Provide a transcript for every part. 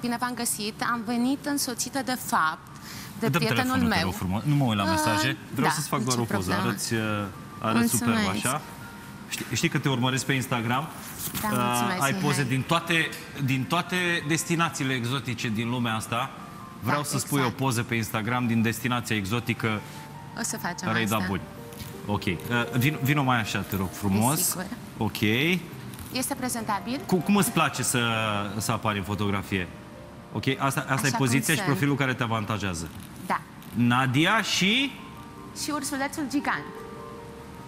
bine v-am găsit. Am venit însoțită de fapt de Dăm prietenul telefonul, te meu. rog frumos. Nu mă uit la Uh, mesaje. Vreau da, să-ți fac doar o nicio poză. problemă. Arăți, uh, arăți superb Mulțumesc. așa. Știi, știi că te urmăresc pe Instagram? Da, Uh, mulțumesc, ai Mihai. poze din toate, din toate destinațiile exotice din lumea asta. Vreau Da, să spui exact. o poză pe Instagram din destinația exotică O să facem care îi da asta. buni. Ok. Uh, vin, vino mai așa, te rog frumos. Desigur. Ok. Este prezentabil? Cum, cum îți place să, să apari în fotografie? Ok, asta, asta Așa e cum poziția și sunt. profilul care te avantajează. Da. Nadia și, Și ursulețul gigant.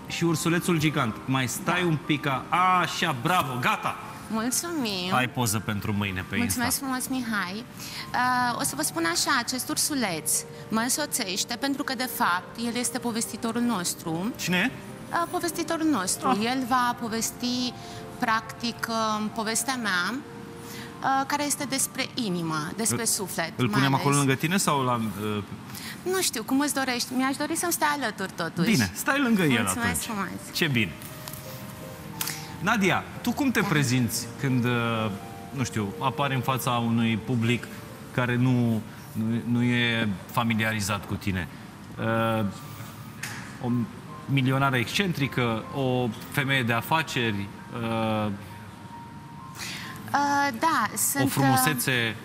și ursulețul gigant. Mai stai Da. un pic, a, așa, bravo, gata! Mulțumim! Ai poză pentru mâine pe Mulțumesc Insta. frumos, Mihai. Uh, o să vă spun așa, acest ursuleț mă însoțește pentru că, de fapt, el este povestitorul nostru. Cine e? Uh, povestitorul nostru. Ah. El va povesti, practic, uh, povestea mea, uh, care este despre inimă, despre suflet. Îl mai punem ales. acolo lângă tine sau la... Uh, Nu știu, cum îți dorești? Mi-aș dori să-mi stai alături, totuși. bine, stai lângă el Mulțumesc atunci. frumos. Ce bine! Nadia, tu cum te prezinți când, uh, nu știu, apari în fața unui public care nu, nu, nu e familiarizat cu tine? Uh, o milionară excentrică, o femeie de afaceri, uh, Uh, da, sunt... o uh, frumusețe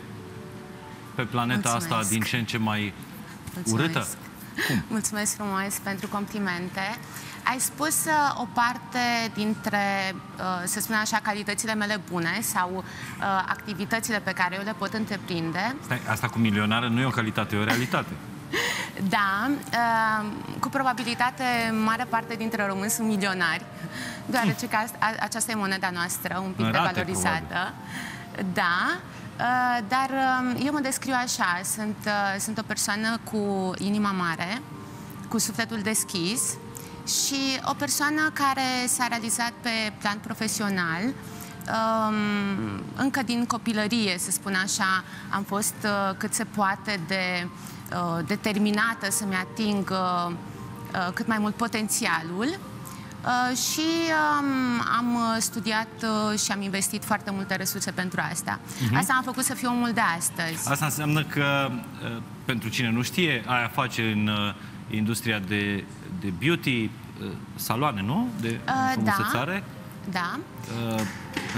pe planeta mulțumesc. asta din ce în ce mai Mulțumesc. urâtă? Cum? Mulțumesc frumos pentru complimente. Ai spus uh, o parte dintre, uh, să spun așa, calitățile mele bune sau uh, activitățile pe care eu le pot întreprinde. Stai, asta cu milionară nu e o calitate, e o realitate. Da, uh, cu probabilitate mare parte dintre români sunt milionari, deoarece că asta- a- aceasta e moneda noastră, un pic În rate, devalorizată. Da, uh, dar uh, eu mă descriu așa, sunt, uh, sunt o persoană cu inima mare, cu sufletul deschis și o persoană care s-a realizat pe plan profesional. Um, încă din copilărie, să spun așa, am fost uh, cât se poate de uh, determinată să-mi ating uh, uh, cât mai mult potențialul. Uh, și um, am uh, studiat uh, și am investit foarte multe resurse pentru asta. Asta m-a făcut să fiu omul de astăzi. Asta înseamnă că, uh, pentru cine nu știe, ai afaceri în uh, industria de, de beauty, uh, saloane, nu? De da. Frumusețare, Da, uh,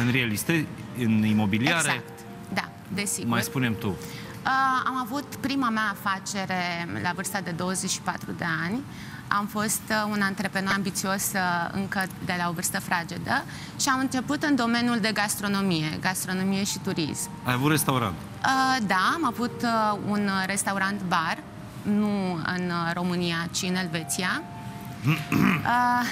în real estate, în imobiliare. exact. Da, desigur. Mai spunem tu. Uh, am avut prima mea afacere la vârsta de 24 de ani. Am fost uh, un antreprenor ambițios uh, încă de la o vârstă fragedă și am început în domeniul de gastronomie, gastronomie și turism. Ai avut restaurant. Uh, da, am avut uh, un restaurant-bar, nu în uh, România, ci în Elveția. Uh,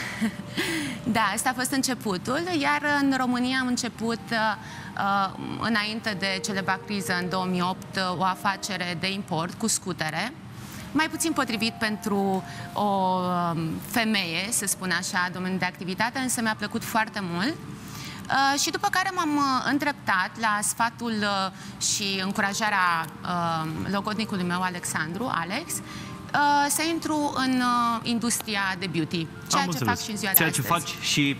da, asta a fost începutul, iar în România am început, uh, uh, înainte de celebra criză în 2008, uh, o afacere de import cu scutere, mai puțin potrivit pentru o um, femeie, să spun așa, domeniul de activitate, însă mi-a plăcut foarte mult. Uh, și după care m-am uh, îndreptat la sfatul uh, și încurajarea uh, logodnicului meu, Alexandru, Alex, uh, să intru în uh, industria de beauty, ceea Am ce înțeles. fac și în ziua Ceea de ce astăzi. faci și,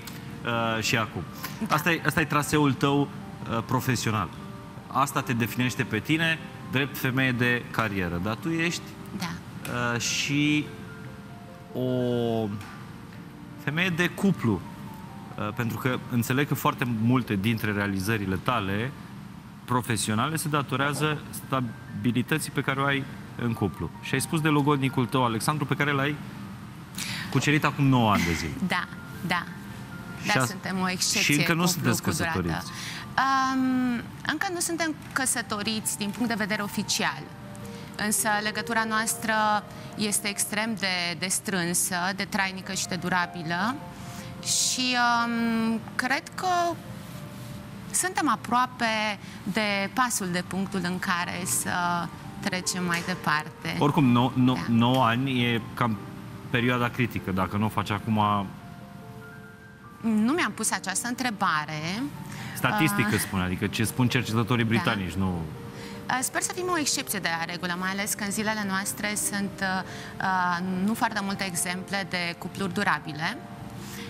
uh, și acum. Da. Asta, e, asta e traseul tău uh, profesional. Asta te definește pe tine drept femeie de carieră. Dar tu ești Da. uh, și o femeie de cuplu. Uh, pentru că înțeleg că foarte multe dintre realizările tale profesionale se datorează stabilității pe care o ai în cuplu. Și ai spus de logodnicul tău, Alexandru, pe care l-ai cucerit acum 9 ani de zile. Da, da. Da, Și a- suntem o excepție. și încă nu cuplu sunteți cu durată. căsătoriți. Um, încă nu suntem căsătoriți din punct de vedere oficial. Însă legătura noastră este extrem de, de strânsă, de trainică și de durabilă. Și um, cred că suntem aproape de pasul, de punctul în care să trecem mai departe. Oricum, 9 Da. 9 ani e cam perioada critică. Dacă nu o faci acum, Nu mi-am pus această întrebare. statistică spune, adică ce spun Da. cercetătorii britanici, nu... Uh, Sper să fim o excepție de la regulă, mai ales că în zilele noastre sunt uh, uh, nu foarte multe exemple de cupluri durabile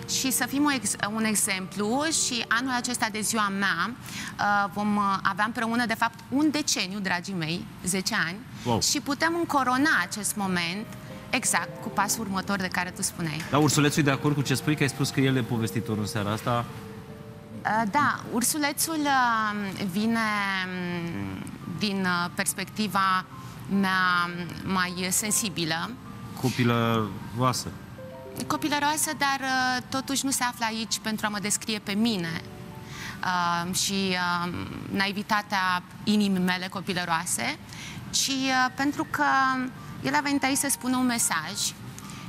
și să fim ex- un exemplu și anul acesta de ziua mea uh, vom uh, avea împreună, de fapt, un deceniu, dragii mei, 10 ani, Wow. și putem încorona acest moment exact cu pasul următor de care tu spuneai. Dar ursulețul e de acord cu ce spui, că ai spus că el e povestitor în seara asta. Uh, Da, ursulețul uh, vine um, din uh, perspectiva mea mai sensibilă, Copilă voasă. Copilăroasă, dar uh, totuși nu se află aici pentru a mă descrie pe mine uh, și uh, naivitatea inimii mele copilăroase, ci uh, pentru că el a venit aici să spună un mesaj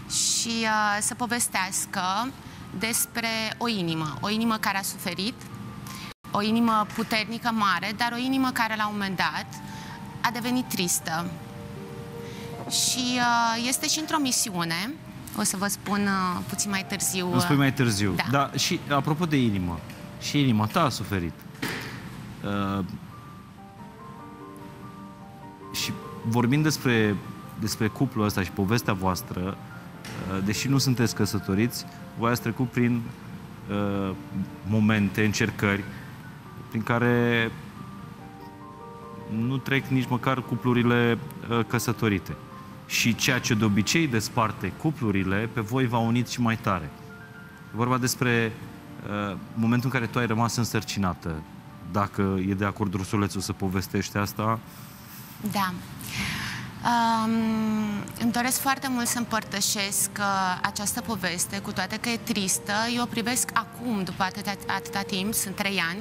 și uh, să povestească despre o inimă, o inimă care a suferit, o inimă puternică, mare, dar o inimă care la un moment dat a devenit tristă. Și uh, este și într-o misiune, o să vă spun uh, puțin mai târziu. Îmi spui mai târziu. Da. da. Și apropo de inimă, și inima ta a suferit. Uh, și vorbind despre, despre cuplul ăsta și povestea voastră, uh, deși nu sunteți căsătoriți, voi ați trecut prin uh, momente, încercări, prin care nu trec nici măcar cuplurile uh, căsătorite. Și ceea ce de obicei desparte cuplurile, pe voi v-a unit și mai tare. E vorba despre uh, momentul în care tu ai rămas însărcinată. Dacă e de acord Rusulețul să povestește asta, Da. Um, îmi doresc foarte mult să împărtășesc uh, această poveste, cu toate că e tristă. Eu o privesc acum, după atâta, atâta timp, sunt trei ani,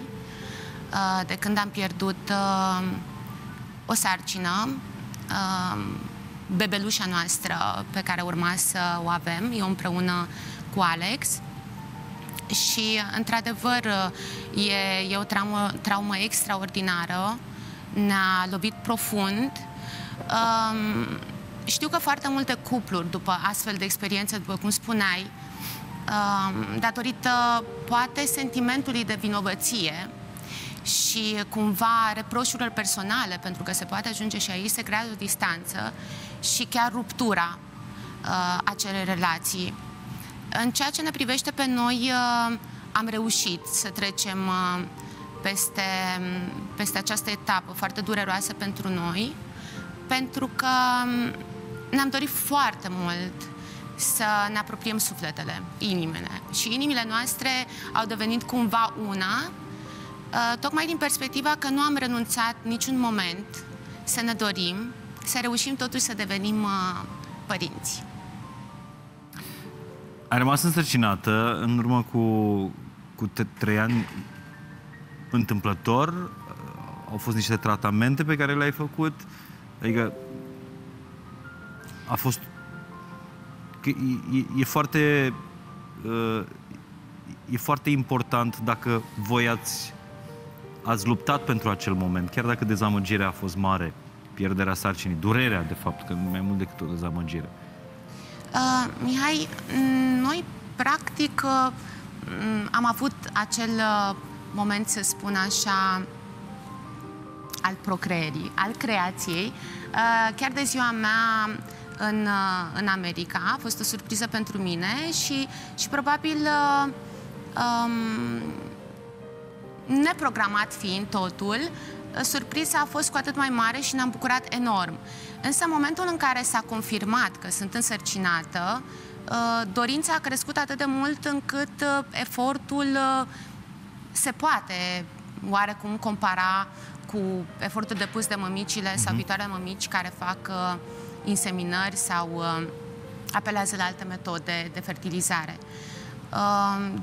uh, de când am pierdut uh, o sarcină, uh, bebelușa noastră pe care urma să o avem, eu împreună cu Alex. Și, într-adevăr, e, e o traumă, traumă extraordinară, ne-a lovit profund. Um, știu că foarte multe cupluri, după astfel de experiențe, după cum spuneai, um, datorită poate sentimentului de vinovăție și cumva reproșurilor personale, pentru că se poate ajunge și aici, se creează o distanță și chiar ruptura uh, acelei relații. În ceea ce ne privește pe noi, uh, am reușit să trecem uh, peste, peste această etapă foarte dureroasă pentru noi, pentru că um, ne-am dorit foarte mult să ne apropiem sufletele, inimile. Și inimile noastre au devenit cumva una, uh, tocmai din perspectiva că nu am renunțat niciun moment să ne dorim, să reușim totuși să devenim uh, părinți. ai rămas însărcinată în urmă cu, cu te- trei ani întâmplător. Uh, Au fost niște tratamente pe care le-ai făcut. Adică a fost... că E, e, e foarte... uh, E foarte important dacă voi ați, ați luptat pentru acel moment, chiar dacă dezamăgirea a fost mare, pierderea sarcinii, durerea, de fapt, că mai mult decât o dezamăgire. Uh, Mihai, m, noi practic uh, m, am avut acel uh, moment, să spun așa, al procreierii, al creației. Uh, chiar de ziua mea în, uh, în America a fost o surpriză pentru mine și, și probabil uh, um, neprogramat fiind totul, surpriza a fost cu atât mai mare și ne-am bucurat enorm. Însă, în momentul în care s-a confirmat că sunt însărcinată, uh, dorința a crescut atât de mult încât uh, efortul uh, se poate oarecum compara cu efortul depus de mămicile sau viitoarele mămici care fac uh, inseminări sau uh, apelează la alte metode de fertilizare. Uh,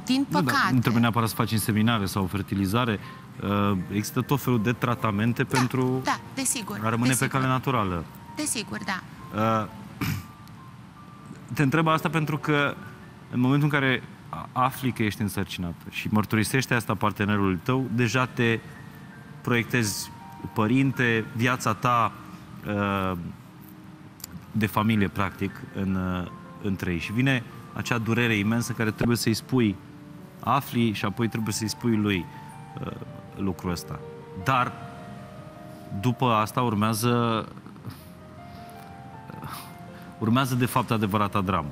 din Nu, păcate... dar nu trebuie neapărat să faci inseminare sau fertilizare. Uh, Există tot felul de tratamente pentru Da, desigur. a rămâne pe desigur. cale naturală. Desigur, da. Uh, Te întreb asta pentru că în momentul în care a- afli că ești însărcinată și mărturisește asta partenerului tău, deja te proiectezi părinte, viața ta uh, de familie, practic, în, uh, între ei. Și vine acea durere imensă care trebuie să-i spui, afli și apoi trebuie să-i spui lui uh, lucrul ăsta. Dar după asta urmează urmează de fapt adevărata dramă.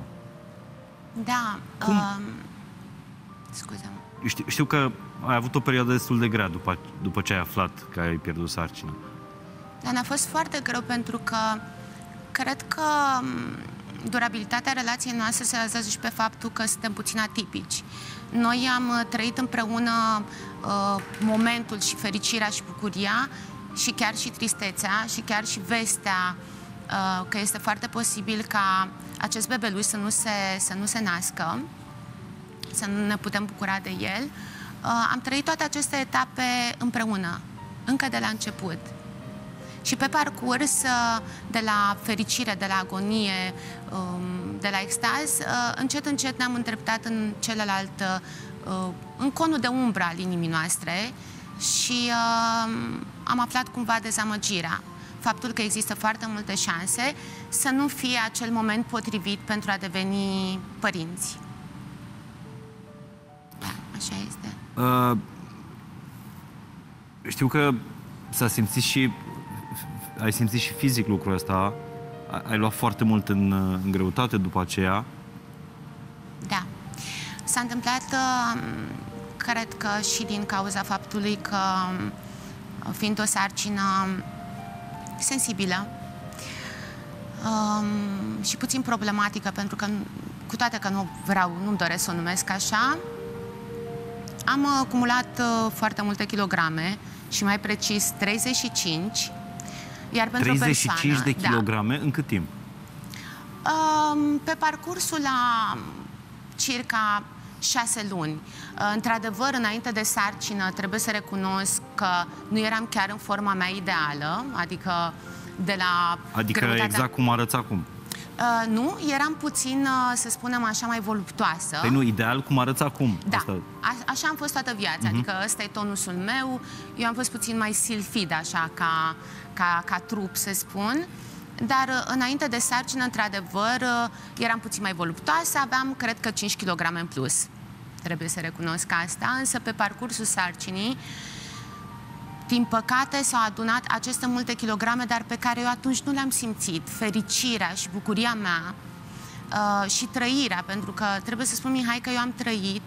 Da. Cum? Um, Scuze-mă. Știu, știu că ai avut o perioadă destul de grea după, după ce ai aflat că ai pierdut sarcina. Dar ne-a fost foarte greu pentru că cred că m, durabilitatea relației noastre se bazează și pe faptul că suntem puțin atipici. Noi am uh, trăit împreună uh, momentul și fericirea și bucuria și chiar și tristețea și chiar și vestea uh, că este foarte posibil ca acest bebeluș să nu se, să nu se nască, să nu ne putem bucura de el. Uh, am trăit toate aceste etape împreună, încă de la început. Și pe parcurs, uh, de la fericire, de la agonie, um, de la extaz, uh, încet, încet ne-am îndreptat în celălalt, uh, în conul de umbră al inimii noastre și am aflat cumva dezamăgirea. Faptul că există foarte multe șanse să nu fie acel moment potrivit pentru a deveni părinți. Da, așa este. Uh, știu că s-a simțit și ai simțit și fizic lucrul ăsta, ai luat foarte mult în, în greutate după aceea. Da. S-a întâmplat, uh, cred că și din cauza faptului că, uh, fiind o sarcină sensibilă um, și puțin problematică, pentru că, cu toate că nu vreau, nu-mi doresc să o numesc așa, am acumulat uh, foarte multe kilograme și mai precis 35 iar pentru 35 persoană, de da. kilograme da. în cât timp? Um, pe parcursul la circa șase luni. Uh, într-adevăr, înainte de sarcină, trebuie să recunosc că nu eram chiar în forma mea ideală, adică de la Adică greutatea... exact cum arăți acum. Uh, nu, eram puțin, uh, să spunem așa, mai voluptoasă. Păi nu, ideal cum arăți acum. Da, Asta... A, așa am fost toată viața, uh-huh. adică ăsta e tonusul meu. Eu am fost puțin mai silfid, așa, ca, ca, ca trup, să spun. Dar uh, înainte de sarcină, într-adevăr, uh, eram puțin mai voluptoasă, aveam, cred că, 5 kg în plus. Trebuie să recunosc asta, însă pe parcursul sarcinii, din păcate s-au adunat aceste multe kilograme, dar pe care eu atunci nu le-am simțit. Fericirea și bucuria mea uh, și trăirea, pentru că trebuie să spun, Mihai, că eu am trăit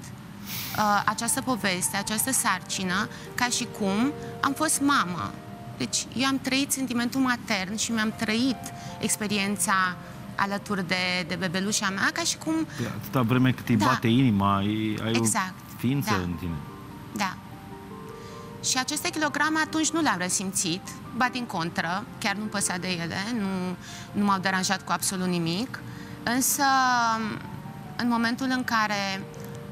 uh, această poveste, această sarcină, ca și cum am fost mamă. Deci eu am trăit sentimentul matern și mi-am trăit experiența alături de, de bebelușa mea, ca și cum... De atâta vreme cât îi da. bate inima, ai, ai exact. o ființă da. în tine. Da. Și aceste kilograme atunci nu le-am resimțit, ba din contră, chiar nu păsa de ele, nu, nu m-au deranjat cu absolut nimic, însă în momentul în care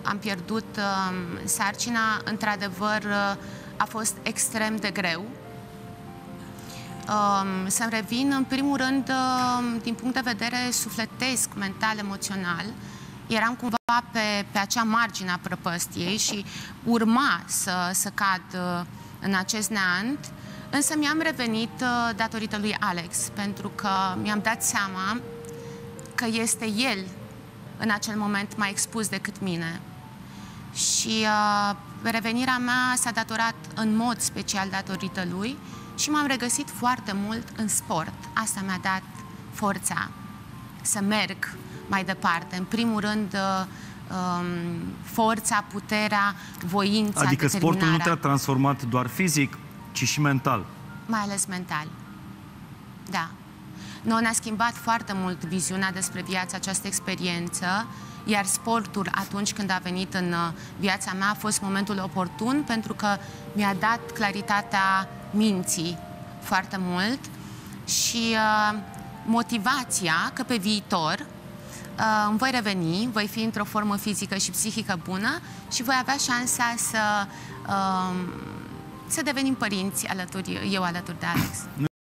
am pierdut uh, sarcina, într-adevăr uh, a fost extrem de greu. Uh, să-mi revin, în primul rând, uh, din punct de vedere sufletesc, mental, emoțional, eram cumva pe, pe acea margine a prăpăstiei și urma să, să cad uh, în acest neant, însă mi-am revenit uh, datorită lui Alex, pentru că mi-am dat seama că este el în acel moment mai expus decât mine. Și uh, revenirea mea s-a datorat în mod special datorită lui și m-am regăsit foarte mult în sport. Asta mi-a dat forța să merg mai departe. În primul rând, uh, um, forța, puterea, voința, Adică sportul nu te-a transformat doar fizic, ci și mental. Mai ales mental. Da. Noi ne-a schimbat foarte mult viziunea despre viața, această experiență, iar sportul, atunci când a venit în uh, viața mea, a fost momentul oportun, pentru că mi-a dat claritatea minții foarte mult și uh, motivația că pe viitor uh, îmi voi reveni, voi fi într-o formă fizică și psihică bună și voi avea șansa să, uh, să devenim părinți alături, eu alături de Alex.